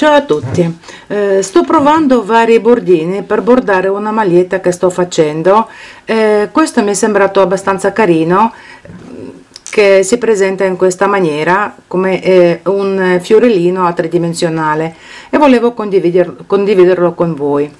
Ciao a tutti, eh, sto provando vari bordini per bordare una maglietta che sto facendo, eh, questo mi è sembrato abbastanza carino che si presenta in questa maniera come eh, un fiorellino a tridimensionale e volevo condivider condividerlo con voi.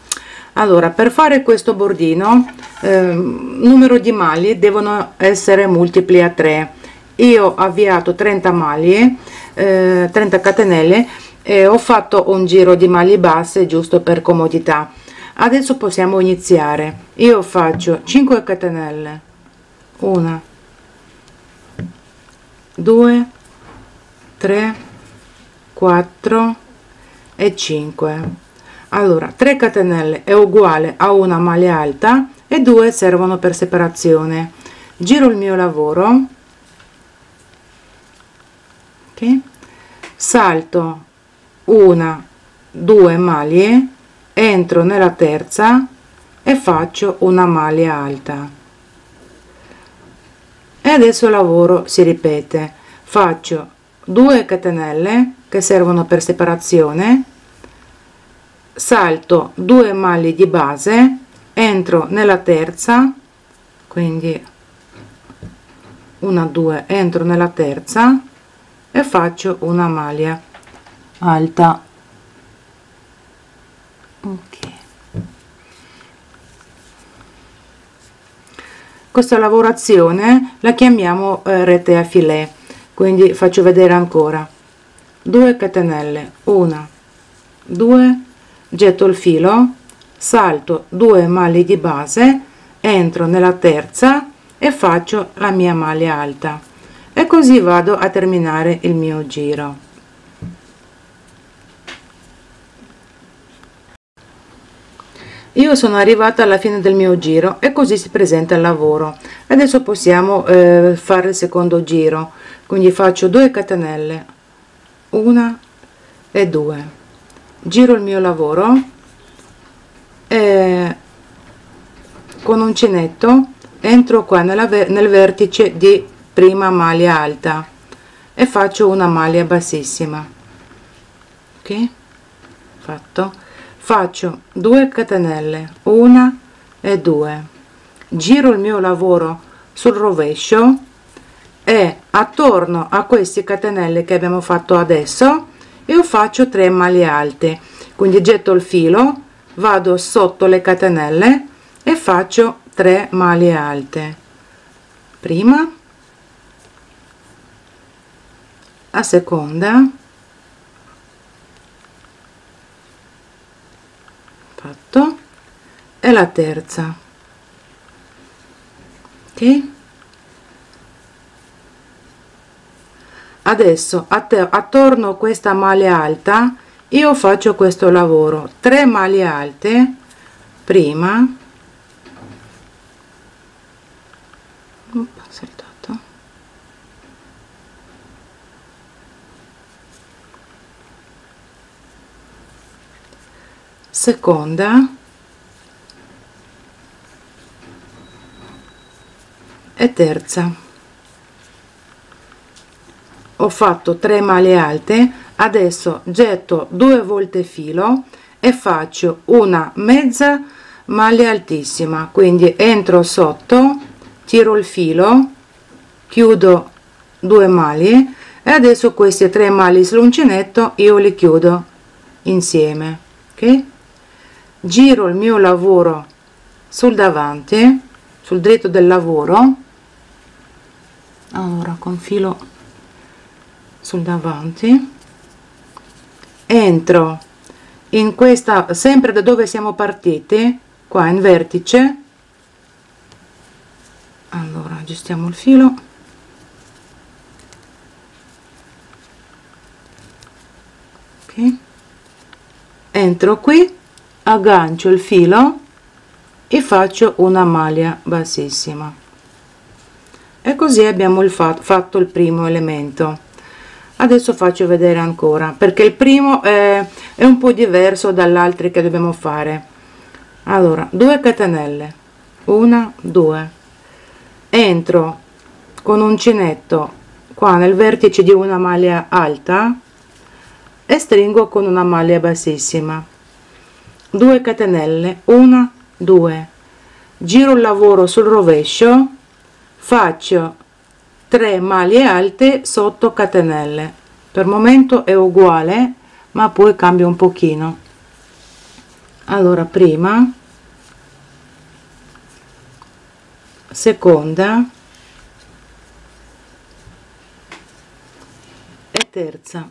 Allora, per fare questo bordino, eh, numero di maglie devono essere multipli a 3. Io ho avviato 30 maglie, eh, 30 catenelle e ho fatto un giro di maglie basse giusto per comodità. Adesso possiamo iniziare. Io faccio 5 catenelle. 1 2 3 4 e 5 allora 3 catenelle è uguale a una maglia alta e 2 servono per separazione. Giro il mio lavoro. Ok. Salto una due maglie entro nella terza e faccio una maglia alta. E adesso il lavoro si ripete. Faccio 2 catenelle che servono per separazione salto 2 maglie di base entro nella terza quindi una 2 entro nella terza e faccio una maglia alta. Ok. Questa lavorazione la chiamiamo eh, rete a filet quindi faccio vedere ancora. 2 catenelle 1 2 getto il filo salto 2 maglie di base entro nella terza e faccio la mia maglia alta. E così vado a terminare il mio giro io sono arrivata alla fine del mio giro e così si presenta il lavoro. Adesso possiamo eh, fare il secondo giro. Quindi faccio 2 catenelle. Una e 2 giro il mio lavoro e con uncinetto entro qua nella, nel vertice di prima maglia alta e faccio una maglia bassissima. Ok? Fatto faccio 2 catenelle una e 2 giro il mio lavoro sul rovescio e attorno a queste catenelle che abbiamo fatto adesso io faccio 3 maglie alte. Quindi getto il filo vado sotto le catenelle e faccio 3 maglie alte. Prima a seconda fatto e la terza. Ok adesso attorno a questa maglia alta io faccio questo lavoro. 3 maglie alte. Prima. Seconda e terza. Ho fatto 3 maglie alte adesso getto due volte filo e faccio una mezza maglia altissima quindi entro sotto tiro il filo chiudo due maglie e adesso questi tre maglie sull'uncinetto io li chiudo insieme ok? Giro il mio lavoro sul davanti sul dritto del lavoro allora con filo sul davanti. Entro in questa sempre da dove siamo partiti qua in vertice. Allora aggiustiamo il filo. Ok. Entro qui aggancio il filo e faccio una maglia bassissima e così abbiamo il fatto, fatto il primo elemento. Adesso faccio vedere ancora perché il primo è, è un po diverso dall'altro che dobbiamo fare. Allora 2 catenelle. 1 2 entro con uncinetto qua nel vertice di una maglia alta e stringo con una maglia bassissima. 2 catenelle. 1 2 giro il lavoro sul rovescio faccio 3 maglie alte sotto catenelle. Per momento è uguale ma poi cambia un pochino. Allora prima seconda e terza.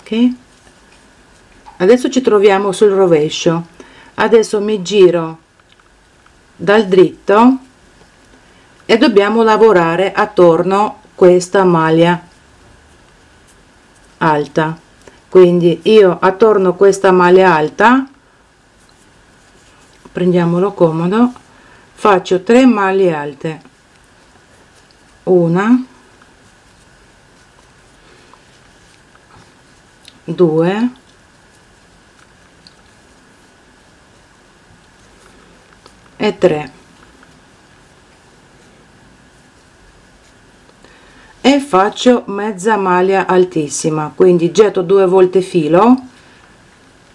Ok? Adesso ci troviamo sul rovescio. Adesso mi giro dal dritto e dobbiamo lavorare attorno questa maglia alta. Quindi io attorno questa maglia alta prendiamolo comodo faccio 3 maglie alte. Una 2 e 3 faccio mezza maglia altissima quindi getto due volte filo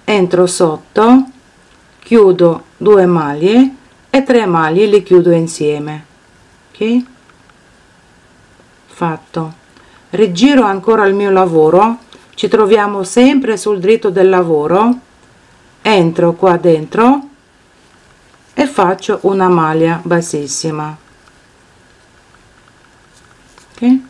entro sotto chiudo due maglie e 3 maglie le chiudo insieme ok? Fatto. Rigiro ancora il mio lavoro ci troviamo sempre sul dritto del lavoro entro qua dentro e faccio una maglia bassissima ok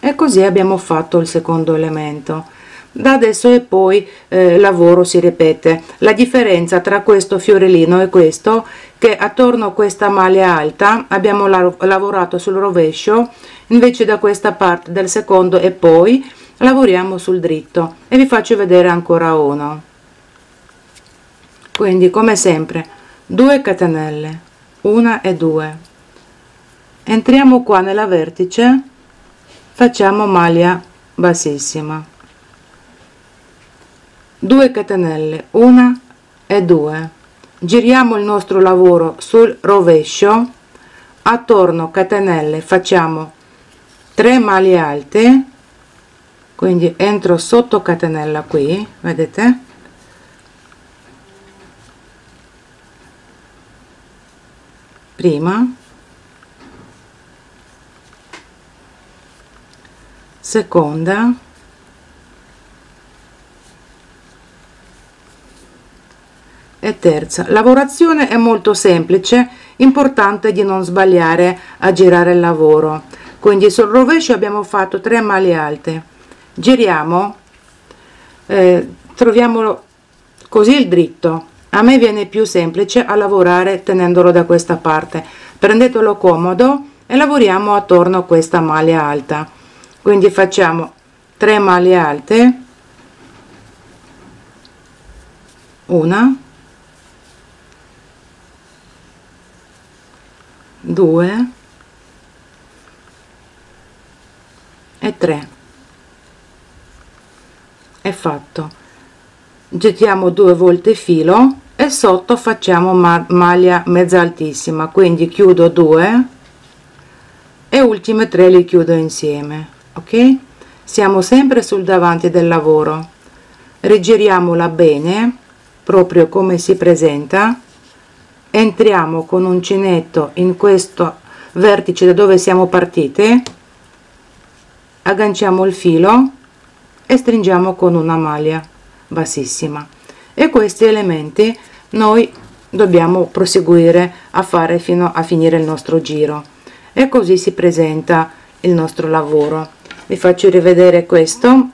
e così abbiamo fatto il secondo elemento. Da adesso e poi eh, lavoro si ripete. La differenza tra questo fiorellino e questo che attorno a questa maglia alta abbiamo la lavorato sul rovescio invece da questa parte del secondo e poi lavoriamo sul dritto. E vi faccio vedere ancora uno. Quindi come sempre 2 catenelle 1 e 2 entriamo qua nella vertice facciamo maglia bassissima. 2 catenelle 1 e 2 giriamo il nostro lavoro sul rovescio. Attorno catenelle facciamo 3 maglie alte. Quindi entro sotto catenella qui vedete? Prima seconda. E terza. Lavorazione è molto semplice importante di non sbagliare a girare il lavoro. Quindi sul rovescio abbiamo fatto 3 maglie alte. Giriamo eh, troviamolo così il dritto. A me viene più semplice a lavorare tenendolo da questa parte. Prendetelo comodo e lavoriamo attorno a questa maglia alta quindi facciamo 3 maglie alte. Una. 2 e 3 è fatto. Gettiamo due volte filo e sotto facciamo ma maglia mezza altissima. Quindi chiudo 2 e ultime 3 li chiudo insieme ok? Siamo sempre sul davanti del lavoro. Rigiriamola bene proprio come si presenta. Entriamo con uncinetto in questo vertice da dove siamo partite. Agganciamo il filo e stringiamo con una maglia bassissima. E questi elementi noi dobbiamo proseguire a fare fino a finire il nostro giro. E così si presenta il nostro lavoro vi faccio rivedere questo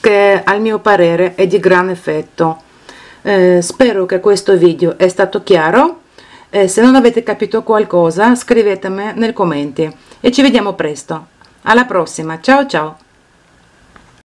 che al mio parere è di gran effetto. Eh, spero che questo video è stato chiaro. Eh, se non avete capito qualcosa scrivetemi nei commenti. E ci vediamo presto. Alla prossima. Ciao ciao